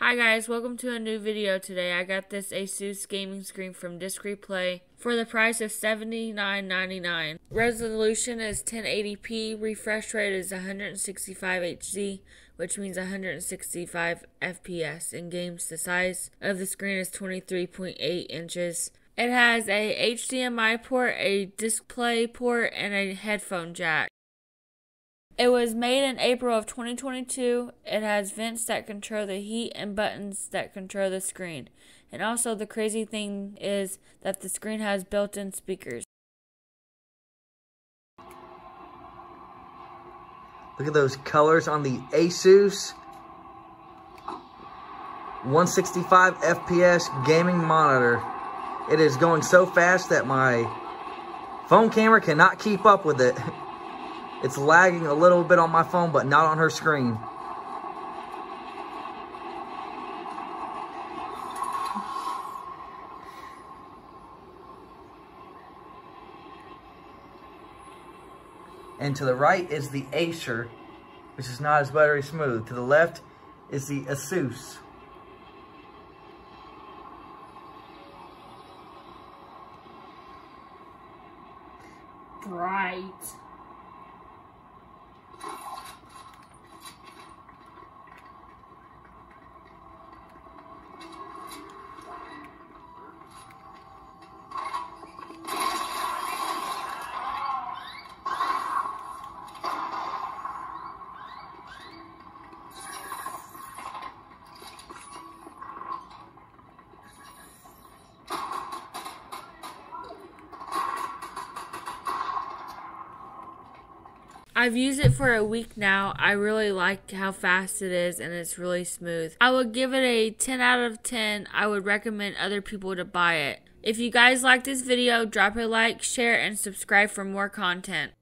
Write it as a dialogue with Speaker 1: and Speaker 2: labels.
Speaker 1: Hi guys, welcome to a new video today. I got this Asus gaming screen from Disc Replay for the price of $79.99. Resolution is 1080p, refresh rate is 165 Hz, which means 165 FPS in games. The size of the screen is 23.8 inches. It has a HDMI port, a display port, and a headphone jack. It was made in April of 2022. It has vents that control the heat and buttons that control the screen. And also, the crazy thing is that the screen has built in speakers.
Speaker 2: Look at those colors on the Asus 165 FPS gaming monitor. It is going so fast that my phone camera cannot keep up with it. It's lagging a little bit on my phone, but not on her screen. And to the right is the Acer, which is not as buttery smooth. To the left is the Asus.
Speaker 1: Bright. I've used it for a week now. I really like how fast it is and it's really smooth. I would give it a 10 out of 10. I would recommend other people to buy it. If you guys like this video, drop a like, share, and subscribe for more content.